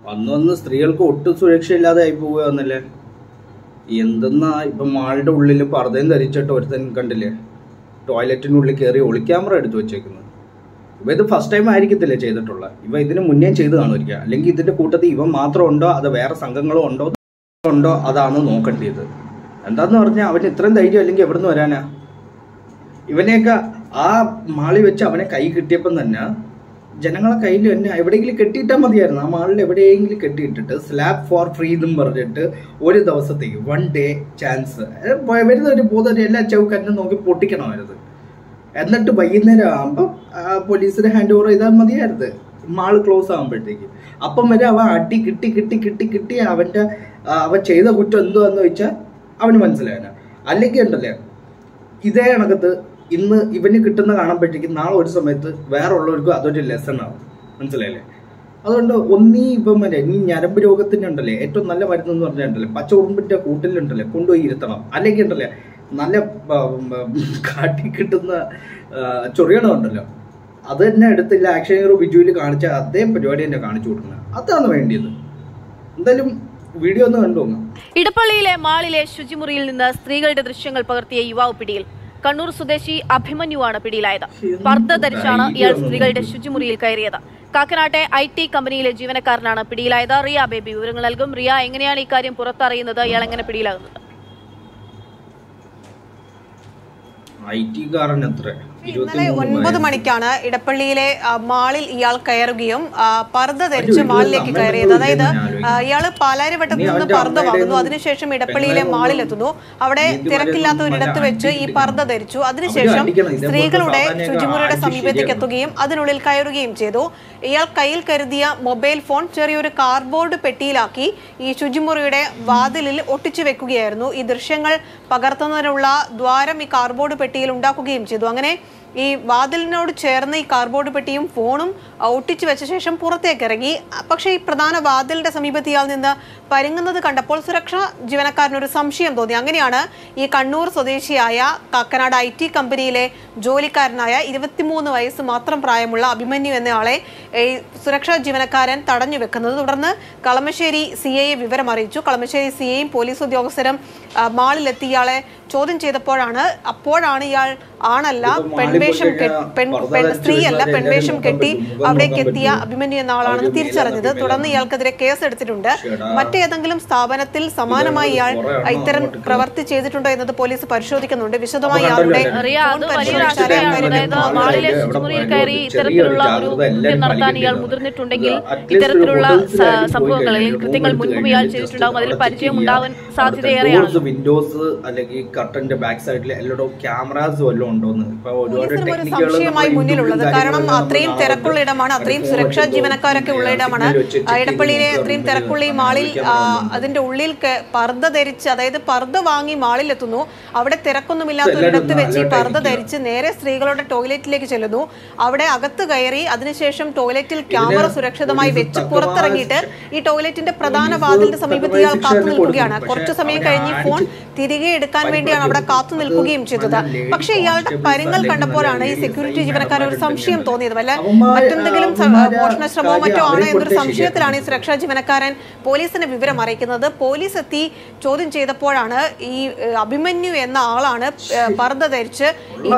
വന്ന് വന്ന് സ്ത്രീകൾക്ക് ഒട്ടും സുരക്ഷയില്ലാതെ ആയി പോവുകയെന്നല്ലേ എന്തെന്നാ ഇപ്പൊ മാളുടെ ഉള്ളിൽ പർദ്ദയും ധരിച്ചിട്ട് ഒരുത്തൻ കണ്ടില്ലേ? ടോയ്ലറ്റിനുള്ളിൽ കയറി ഒളി ക്യാമറ എടുത്തു വെച്ചേക്കുന്നത്. ഇവ ഇത് ഫസ്റ്റ് ടൈം ആയിരിക്കത്തില്ലേ ചെയ്തിട്ടുള്ള? ഇവ ഇതിന് മുന്നേ ചെയ്ത് കാണുമായിരിക്കുക അല്ലെങ്കിൽ ഇതിന്റെ കൂട്ടത്തിൽ ഇവ മാത്രം ഉണ്ടോ? അത് വേറെ സംഘങ്ങളോ ഉണ്ടോ? ഉണ്ടോ? അതാണ് നോക്കേണ്ടത് എന്താന്ന് പറഞ്ഞാൽ അവന് ഇത്രയും ധൈര്യം അല്ലെങ്കിൽ എവിടെ നിന്ന് വരാനാ? ഇവനെയൊക്കെ ആ മാളി വെച്ച് അവനെ കൈ കിട്ടിയപ്പം തന്നെ ജനങ്ങളെ കയ്യിൽ തന്നെ എവിടെയെങ്കിലും കെട്ടിയിട്ടാൽ മതിയായിരുന്നു. ആ മാളിൽ എവിടെയെങ്കിലും കെട്ടിയിട്ടിട്ട് സ്ലാബ് ഫോർ ഫ്രീ എന്നും പറഞ്ഞിട്ട് ഒരു ദിവസത്തേക്ക് വൺ ഡേ ചാൻസ് വരുന്ന ഒരു ബോധം എല്ലാ ചൗക്കന്നെ നോക്കി പൊട്ടിക്കണമായിരുന്നു. എന്നിട്ട് വൈകുന്നേരം ആകുമ്പോൾ പോലീസിന് ഹാൻഡ് ഓവർ ചെയ്താൽ മതിയായിരുന്നു. മാൾ ക്ലോസ് ആകുമ്പോഴത്തേക്ക് അപ്പം വരെ അവൻ അടി കിട്ടി കിട്ടി കിട്ടി കിട്ടി അവന്റെ അവൻ ചെയ്ത കുറ്റം എന്തുവാന്ന് വെച്ചാൽ അവന് മനസ്സിലായന അല്ലെങ്കിൽ ഉണ്ടല്ലേ ഇതേ കണക്കത്ത് ഇന്ന് ഇവന് കിട്ടുന്ന കാണുമ്പോഴത്തേക്കും നാളെ ഒരു സമയത്ത് വേറെ ഉള്ളവർക്കും അതൊരു ലെസൺ ആവും മനസ്സിലായില്ലേ? അതുകൊണ്ട് ഒന്നീ ഇപ്പം മറ്റേ ഈ ഞരമ്പ് രോഗത്തിന് ഉണ്ടല്ലേ? ഏറ്റവും നല്ല മരുന്ന് എന്ന് പറഞ്ഞിട്ടുണ്ടല്ലേ പച്ച ഉറുമ്പിന്റെ കൂട്ടിലുണ്ടല്ലേ? കൊണ്ടുപോയി ഇരുത്തണം. അല്ലെങ്കിൽ ഉണ്ടല്ലേ? നല്ല കാട്ടി കിട്ടുന്ന ആ, ചൊറിയണം ഉണ്ടല്ലോ? അത് തന്നെ എടുത്തില്ല. ആക്ഷൻ ഹീറോ ബിജുവിൽ കാണിച്ച അതേ പരിപാടി തന്നെ കാണിച്ചു കൊടുക്കുന്നത്. അതാണ് വേണ്ടിയത്. എന്തായാലും വീഡിയോ ഒന്ന് കണ്ടു ഇടപ്പള്ളിയിലെ മാളിലെ ശുചിമുറിയിൽ നിന്ന് സ്ത്രീകളുടെ ദൃശ്യങ്ങൾ പകർത്തിയ യുവാവ് പിടിയിൽ കണ്ണൂർ സ്വദേശി അഭിമന്യുവാണ് പിടിയിലായത്. പർദ്ദ ധരിച്ചാണ് ഇയാൾ സ്ത്രീകളുടെ ശുചിമുറിയിൽ കയറിയത്. കാക്കനാട്ടെ ഐ ടി കമ്പനിയിലെ ജീവനക്കാരനാണ് പിടിയിലായത്. റിയ ബേബി വിവരങ്ങൾ നൽകും. റിയ എങ്ങനെയാണ് ഇക്കാര്യം പുറത്തറിയുന്നത്? ഇയാൾ എങ്ങനെ പിടിയിലാകുന്നത്? ഐ ടി കാരൻ എത്ര? ഇന്നലെ ഒൻപത് മണിക്കാണ് ഇടപ്പള്ളിയിലെ മാളിൽ ഇയാൾ കയറുകയും പർദ്ദ ധരിച്ച് മാളിലേക്ക് കയറിയത്. അതായത് ഇയാൾ പാലാരിവട്ടത്തിൽ പാലാരിവട്ടത്ത് നിന്ന് പർദ്ദ വാങ്ങുന്നു. അതിനുശേഷം ഇടപ്പള്ളിയിലെ മാളിൽ എത്തുന്നു അവിടെ തിരക്കില്ലാത്ത ഒരിടത്ത് വെച്ച് ഈ പർദ്ദ ധരിച്ചു. അതിനുശേഷം സ്ത്രീകളുടെ ശുചിമുറിയുടെ സമീപത്തേക്ക് എത്തുകയും അതിനുള്ളിൽ കയറുകയും ചെയ്തു. ഇയാൾ കയ്യിൽ കരുതിയ മൊബൈൽ ഫോൺ ചെറിയൊരു കാർഡ്ബോർഡ് പെട്ടിയിലാക്കി ഈ ശുചിമുറിയുടെ വാതിലിൽ ഒട്ടിച്ചു വെക്കുകയായിരുന്നു. ഈ ദൃശ്യങ്ങൾ പകർത്തുന്നതിനുള്ള ദ്വാരം ഈ കാർഡ്ബോർഡ് പെട്ടിയിൽ ഉണ്ടാക്കുകയും ചെയ്തു. അങ്ങനെ ഈ വാതിലിനോട് ചേർന്ന് ഈ കാർബോർഡ് പെട്ടിയും ഫോണും ഒട്ടിച്ചു വെച്ച ശേഷം പുറത്തേക്ക് ഇറങ്ങി. പക്ഷേ ഈ പ്രധാന വാതിലിന്റെ സമീപത്ത് ഇയാൾ നിന്ന് പരുങ്ങുന്നത് കണ്ടപ്പോൾ സുരക്ഷാ ജീവനക്കാരനൊരു സംശയം തോന്നി. അങ്ങനെയാണ് ഈ കണ്ണൂർ സ്വദേശിയായ കാക്കനാട് ഐ ടി കമ്പനിയിലെ ജോലിക്കാരനായ ഇരുപത്തിമൂന്ന് വയസ്സ് മാത്രം പ്രായമുള്ള അഭിമന്യു എന്നയാളെ ഈ സുരക്ഷാ ജീവനക്കാരൻ തടഞ്ഞു വെക്കുന്നത് തുടർന്ന് കളമശ്ശേരി സി ഐയെ വിവരം അറിയിച്ചു. കളമശ്ശേരി സി ഐയും പോലീസ് ഉദ്യോഗസ്ഥരും മാളിലെത്തി. ഇയാളെ ചോദ്യം ചെയ്തപ്പോഴാണ് അപ്പോഴാണ് ഇയാൾ ആണല്ല പെൺ പെൺ സ്ത്രീയല്ല പെൺവേഷം കെട്ടി അവിടേക്ക് എത്തിയ അഭിമന്യു എന്ന ആളാണെന്ന് തിരിച്ചറിഞ്ഞത്. തുടർന്ന് ഇയാൾക്കെതിരെ കേസ് എടുത്തിട്ടുണ്ട് മറ്റേതെങ്കിലും സ്ഥാപനത്തിൽ സമാനമായി ഇയാൾ ഇത്തരം പ്രവർത്തി ചെയ്തിട്ടുണ്ടോ എന്നത് പോലീസ് പരിശോധിക്കുന്നുണ്ട്. വിശദമായി ഇയാളുടെ കയറി ഇത്തരത്തിലുള്ള ഒരു കൃത്യം നടത്താൻ ഇയാൾ മുതിർന്നിട്ടുണ്ടെങ്കിൽ ഇത്തരത്തിലുള്ള സ- സംഭവങ്ങൾ അല്ലെങ്കിൽ കൃത്യങ്ങൾ മുൻപും ഇയാൾ ചെയ്തിട്ടുണ്ടാകും അതിൽ പരിചയം ഉണ്ടാവാൻ സാധ്യതയേറെയാണ്. വിൻഡോസ് അല്ലെങ്കിൽ കർട്ടന്റെ ബാക്ക് സൈഡിൽ എല്ലായിടവും ക്യാമറാസ് വല്ലതും ഉണ്ടോന്ന്? ഇപ്പൊ ഒരുപാട് പോലീസിനും ഒരു സംശയമായി മുന്നിലുള്ളത്. കാരണം അത്രയും തിരക്കുള്ള ഇടമാണ് അത്രയും സുരക്ഷാ ജീവനക്കാരൊക്കെ ഉള്ള ഇടമാണ്. ഇടപ്പള്ളിയിലെ അത്രയും തിരക്കുള്ള ഈ മാളിൽ അതിന്റെ ഉള്ളിൽ പർദ്ദ ധരിച്ച് അതായത് പർദ്ദ വാങ്ങി മാളിൽ എത്തുന്നു അവിടെ തിരക്കൊന്നുമില്ലാത്ത ഒരിടത്ത് വെച്ച് ഈ പർദ്ദ ധരിച്ച് നേരെ സ്ത്രീകളുടെ ടോയ്ലറ്റിലേക്ക് ചെല്ലുന്നു. അവിടെ അകത്ത് കയറി അതിനുശേഷം ടോയ്ലറ്റിൽ ക്യാമറ സുരക്ഷിതമായി വെച്ച് പുറത്തിറങ്ങിയിട്ട് ഈ ടോയ്ലറ്റിന്റെ പ്രധാന വാതിലിന്റെ സമീപത്ത് ഇയാൾ കാത്തു നിൽക്കുകയാണ് കുറച്ചു സമയം കഴിഞ്ഞ് ഫോൺ തിരികെ എടുക്കാൻ വേണ്ടിയാണ് അവിടെ കാത്തു നിൽക്കുകയും ചെയ്തത്. പക്ഷേ ഇയാളുടെ പരുങ്ങൽ കണ്ടപ്പോഴാണ് ഈ സെക്യൂരിറ്റി ജീവനക്കാരൻ ഒരു സംശയം തോന്നിയത്. വല്ല മറ്റെന്തെങ്കിലും മോഷണ ശ്രമമോ മറ്റോ ആണോ എന്നൊരു സംശയത്തിലാണ് ഈ സുരക്ഷാ ജീവനക്കാരൻ പോലീസിന് വിവരം അറിയിക്കുന്നത്. പോലീസ് എത്തി ചോദ്യം ചെയ്തപ്പോഴാണ് ഈ അഭിമന്യു എന്ന ആളാണ് പർദ്ധ പർദ്ദ ധരിച്ച് ഈ